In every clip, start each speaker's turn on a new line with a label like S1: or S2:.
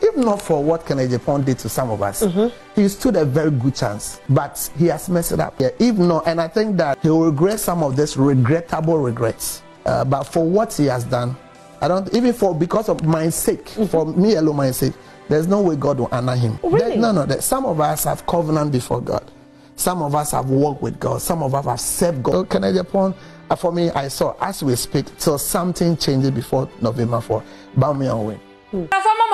S1: if not for what Kennedy Agyapong did to some of us, he stood a very good chance. But he has messed it up. Yeah, if not, and I think that he will regret some of this regrettable regrets. Uh, but for what he has done, I don't even for because of my sake, for me alone, my sake, there's no way God will honor him.
S2: Really?
S1: There- no, no. there- some of us have covenant before God. Some of us have walked with God. Some of us have served God. So Kennedy Agyapong, uh, for me, I saw as we speak till something changes before November 4. Bow me and win.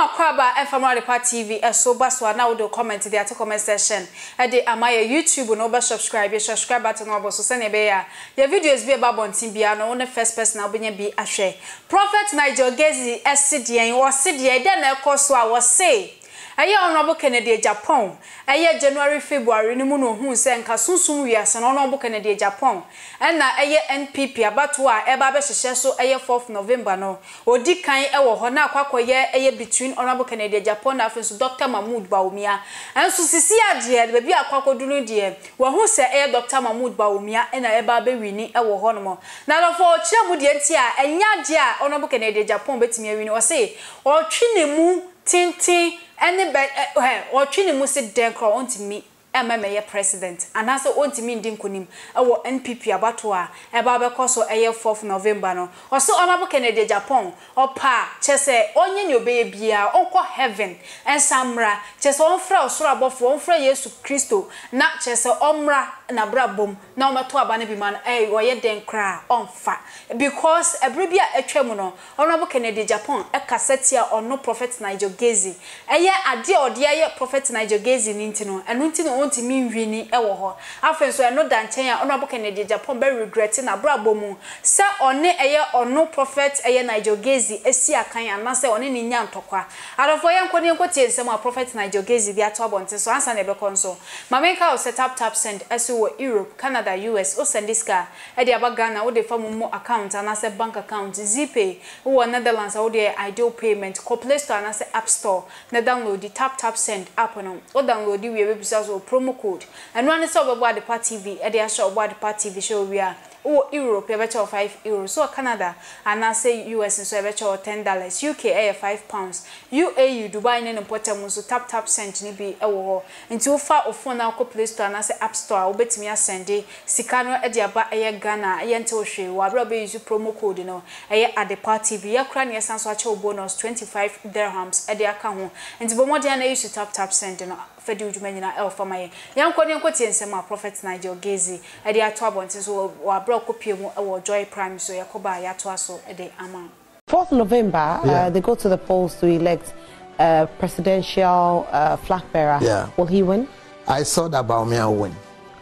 S3: Mama Kwaba Efamra TV ẹ̀sọ́ bá so àná wòde comment di ato comment session. ẹ̀dẹ̀ àmà yẹ YouTube ní ọba subscribe yẹ subscribe button ọ̀bọ̀ so sẹ́ni ẹ̀bẹ̀ yà yẹ videos bí ẹ̀ bá bọ̀ ntí bíyà náà first person abẹ́nyẹ bi ahwẹ́ Prophet Nigel Gezi ẹ̀sì diẹ̀ wọ́n sì diẹ̀ dẹ́n ẹ̀kọ́ so à wọ́n. Ɛyɛ honorable kennedy japan ɛyɛ january february no mu na ohun sɛ nka sunsun wiase na honorable kennedy japan ɛna ɛyɛ npp abato a ɛba abɛhyehyɛ so ɛyɛ 4th november no. Odi kan ɛwɔ hɔ na akɔ akɔyɛ ɛyɛ between honorable kennedy japan na afei dr mahmood bawumia ɛnso sisi adeɛ baabi a akɔ akɔdu no deɛ wɔho sɛ ɛyɛ dr mahmood bawumia ɛna ɛba abɛwini ɛwɔ hɔ nom na adɔfo ɔkyerɛ mu deɛ nti a ɛnya adeɛ a honorable kennedy japan bɛtumi awini ɔse ɔtwe ne mu tenten ɛne bɛ ɛ ɛ ɔtwe ne mu si dɛn korɔ ɔntumi ɛmɛ mɛyɛ president. Anaasɛ ɔntumi ndi nkonim ɛwɔ npp abato a ɛba bɛkɔ so ɛyɛ 4th november no. Ɔsɛ ɔnabɔ kennedy japan ɔpa kyɛ sɛ ɔnyɛ ne ɔbɛyɛ biara ɔnkɔ heaven ɛnsa kyɛ sɛ ɔmfrɛ ɔsoro abɔfoɔ ɔmfrɛ yesu kristo na kyɛ sɛ ɔmmra n'abrabom na ɔmɛto aba no bi ma no ɛyɛ ɔyɛ dɛn koraa? Ɔmfa. Because ɛberɛ bi a atwa mu no ɔnabɔ kennedy japan ɛkasa tia ɔno prophet nigel gezi. Ɛyɛ adeɛ a ɔde ayɛ prophet nigel gezi ne nti no ɛno nti na ɔntumi nwini ɛwɔ hɔ. Afei nso ɛno da nkyɛn a ɔnabɔ kennedy japan bɛ regret n'abrabɔ mu. Sɛ ɔne ɛyɛ ɔno prophet ɛyɛ nigel gezi esi akan anaasɛ ɔne ne nya ntɔkwa. Adɔfoɔ yɛn nkɔ ne nkɔ tie nsɛm a prophet nigel gezi de ato abɔnten so. Ansa na ɛbɛkɔ nso maame nka ɔsɛ tap tap send ɛso wɔ europe canada us o send sika ɛde aba ghana wode fa mu mu account anaasɛ bank account. Zpay wowɔ netherlands a yɛ ideal payment. Kɔ play store anaasɛ app store. Na download tap tap send app no o download wie bɛbisa so promo code. Ɛno ane sɛ wobɛbɔ adepa tv ɛde ahyɛ ɔbɔ adepa tv hyɛ owie a wowɔ europe yɛbɛkyɛ wɔ 5 euros. So wɔ canada anaasɛ us nso yɛbɛkyɛ wɔ 10 dollars. Uk ɛyɛ 5 pounds. Uau dubai ne ne mpɔtam nso tap tap send no bi ɛwɔ hɔ nti wofa wo phone na wokɔ play store anaasɛ app store a wobɛtumi asɛnde sika no de aba ɛyɛ ghana ɛyɛ nte wo hwee wɔ aberɛ a wobɛyusu promo code no ɛyɛ adepa tv yɛkora ne yɛsan so akyɛ wo bonus 25 dirhams. De aka ho nti bɔ mmɔden a na ɛyusu tap tap send no fɛdi odwuma nyinaa ɛwɔ fam ayɛ yɛnkɔ ne nkɔ tie nsɛm a prophet nigel gaisie ɛde ato abɔnten so wɔ- wɔ aberɛ a ɔkɔpie mu ɛwɔ joy prime so yɛkɔ ba yɛatoa so de ama
S2: 4th November,
S1: Yeah.
S2: uh, they go to the polls to elect a presidential uh, flag bearer.
S1: Yeah.
S2: Will he win?
S1: I saw that Bawumia win.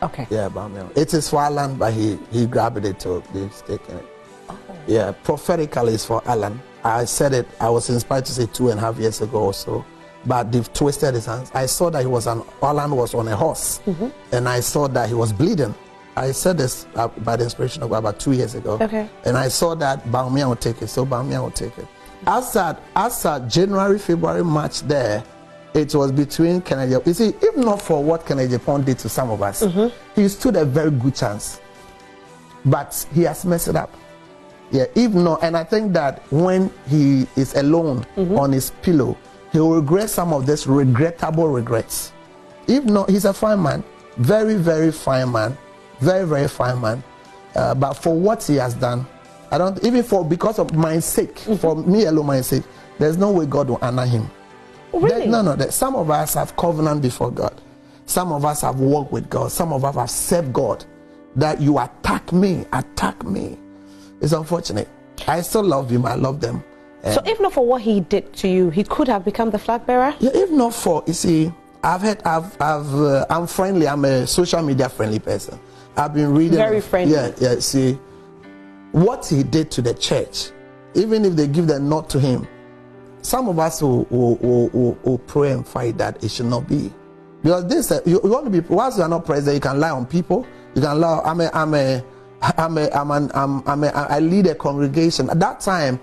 S2: Okay.
S1: Yeah, Bawumia. It is for Alan, but he, he grabbed it to be taken it. Yeah, prophetically it's for Alan. I said it, I was inspired to say two and a half years ago or so. But they've twisted his hands. I saw that he was an Alan was on a horse, mm-hmm. and I saw that he was bleeding. I said this uh, by the inspiration of God about two years ago.
S2: Okay.
S1: And I saw that Bawumia will take it, so Bawumia will take it. As at, January, February, March there, it was between Kennedy. You see, if not for what Kennedy Agyapong did to some of us, mm-hmm. he stood a very good chance. But he has messed it up. Yeah, if not, and I think that when he is alone mm-hmm. on his pillow, he will regret some of this regrettable regrets. If not, he's a fine man, very, very fine man, very, very fine man. Uh, but for what he has done, I don't even for because of my sake, for me alone, my sake, there's no way God will honor him.
S2: Oh, really?
S1: There- no, no. there- some of us have covenant before God. Some of us have walked with God. Some of us have served God. That you attack me, attack me. It's unfortunate. I still love him. I love them.
S2: So if not for what he did to you, he could have become the flag bearer?
S1: Yeah, if not for you see, I've had, I've, I've, uh, I'm friendly. I'm a social media friendly person. I've been reading.
S2: Very friendly.
S1: Yeah, yeah. See, what he did to the church, even if they give the nod to him, some of us will, will, will, will, pray and fight that it should not be. Because this, uh, you, you want to be, once you are not president, you can lie on people. You can lie, I'm a, I'm a, I'm a, I'm an, I'm, I'm a, I lead a congregation. At that time,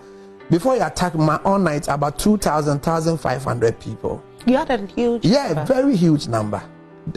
S1: before you attack my all night, about 2,000, 1,500 people.
S2: You had a huge.
S1: Yeah,
S2: number.
S1: very huge number.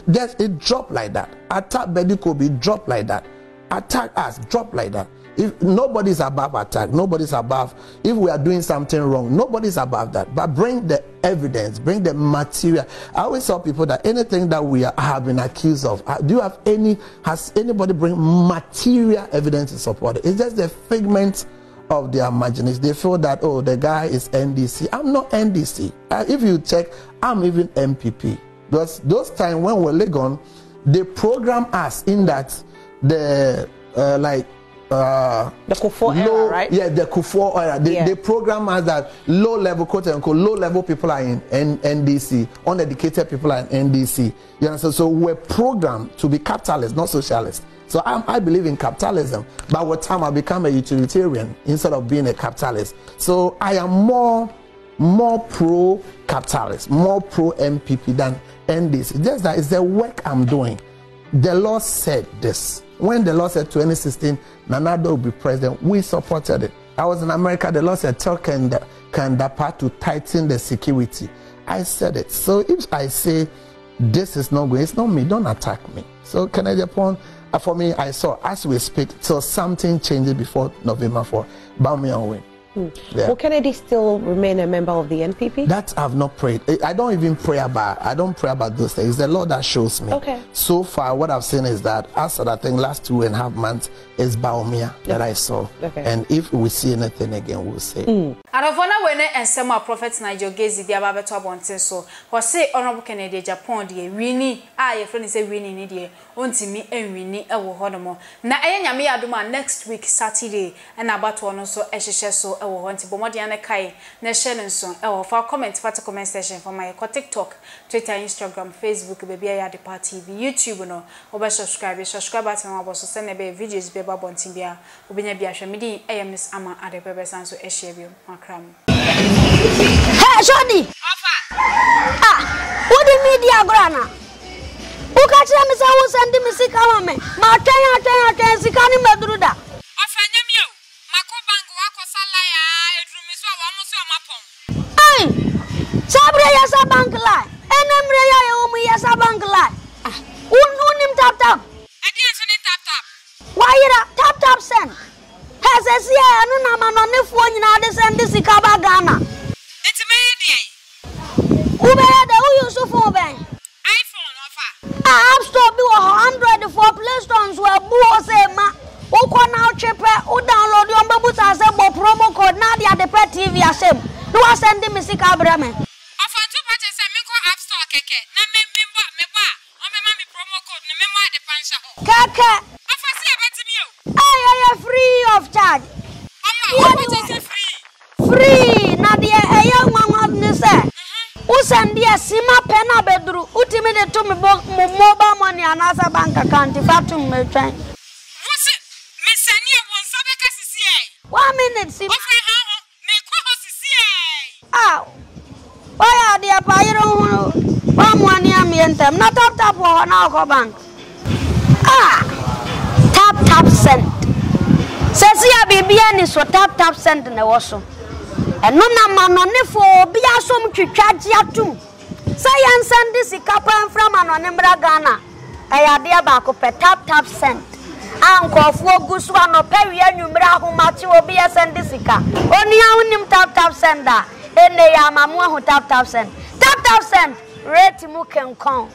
S1: Just it dropped like that. Attack Badu Kobi dropped like that. Attack us dropped like that. If nobody's above attack, nobody's above. If we are doing something wrong, nobody's above that. But bring the evidence, bring the material. I always tell people that anything that we are, have been accused of, uh, do you have any? Has anybody bring material evidence to support it? It's just the figment of their imagination. They feel that oh, the guy is NDC. I'm not NDC. Uh, if you check, I'm even NPP. Because those times when we're Legon, they program us in that the uh, like uh,
S2: The Kufuor era, right?
S1: Yeah, the Kufuor era. They,
S2: Yeah.
S1: they program us that low level, quote unquote, low level people are in N- NDC, uneducated people are in NDC. You understand? So we're programmed to be capitalists, not socialists. So I'm, I believe in capitalism, but with time I become a utilitarian instead of being a capitalist. So I am more more pro capitalist, more pro NPP than NDC. Just that it's the work I'm doing. The law said this. When the law said 2016, Nana Addo will be president, we supported it. I was in America, the law said tell Kanda, Kandapa to tighten the security. I said it. So if I say this is not going, it's not me, don't attack me. So Kennedy uh, for me, I saw as we speak, till something changes before November 4, Baumian win. Hmm. Yeah.
S2: Will Kennedy still remain a member of the NPP?
S1: That I've not prayed. I- don't even pray about. I don't pray about those things. It's the Lord that shows me.
S2: Okay.
S1: So far, what I've seen is that as of I think last two and a half months is Bawumia that I saw.
S2: Okay.
S1: And if we see anything again, we'll say.
S3: Adɔfoɔ na wei prophet nigel gezi de aba abɛto abɔnten so. Wɔse honorable kennedy japan deɛ wini. A yɛfrɛ no sɛ wini ne deɛ ɔntumi nwini wɔ hɔ nom na ɛyɛ nyame yɛ next week saturday ɛna abatoɔ no nso hyehyɛ so wɔ hɔ nti bɔmmɔden ne kae na ɛhyɛ no nso ɛwɔ fa comment fata comment section fama yɛkɔ tiktok twitter instagram facebook baabi a yɛ adepa tv youtube no. Wobɛ subscribe subscribe button wabɔ so sɛnea ɛbɛyɛ videos bi ɛba abɔnten biara wobɛnya bi ahwɛ medin ɛyɛ miss ama adepɛ bɛsan so ahyia bio kakra mu.
S4: Hey, Shodi! Offer! Ah, what do you mean, dear Grana? Who catch them is I was sending me sick Ma, My train, I train, I train, sick
S5: on him, Madruda. Offer, name you. Oh. Mako Bango, Wako Salaya, Drumiso, almost your mapon.
S4: Hey! Sabre, yes, a bank lie. And Emrea, Omi, yes, a bank lie. Ah, un, unim tap tap.
S5: I ni tap tap.
S4: Why, tap tap send. A man, on the phone, you know, they send this Ikaba Ghana.
S5: nti mɛyɛ deɛ
S4: Ube, the who you so for, Ben?
S5: iphone ɔfa.
S4: Ah, App Store bi wɔ hɔ Android for Play Store nso ɛbu hɔ sɛ ma wokɔ na wotwe pɛ wo download ɔmbɛbu sa sɛ bɔ promo code na ade ade pɛ TV ahyɛ mu na woasɛnde me sika brɛ me
S5: ɔfa nto pa kyɛ sɛ menkɔ app store kɛkɛ na me me bɔ me bɔ a ɔmɛma me promo code ne mɛmɔ ade pa nhyɛ hɔ.
S4: kɛkɛ free. Na deɛ ɛyɛ nwanwa ne sɛ wosɛn deɛ sima pɛ na bɛduru. Wotumi de to me mo mobile money anaasɛ bank account fa to
S5: mmatwɛn
S4: one minute si a wɔyɛ adeɛ pa yere ho woamoa ne ameɛ ntɛm. Na taptap wɔ hɔ na wokɔ bank. A taptap send. Send sɛsi a biribia ni so tap tap send na ɛwɔ so. Ɛno na ma nɔnefoɔ obi asom twitwa gye atom sɛ yɛnsɛn de sika pa mfra ma nɔne mmra ghana. Ɛyɛ adeɛ baako pɛ tap tap send. A nkɔɔfoɔ gu so anɔpɛ wie anwummerɛ ahomakye obi yɛsɛn de sika. Onua wonim tap tap send a ɛnɛ yɛ ama mo tap tap send. Tap tap send rate mu kenkɔn.